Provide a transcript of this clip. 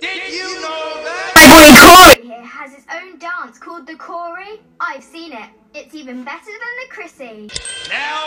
Did you know that? My boy Cory. here has his own dance called the Cory. I've seen it. It's even better than the Chrissy. Now.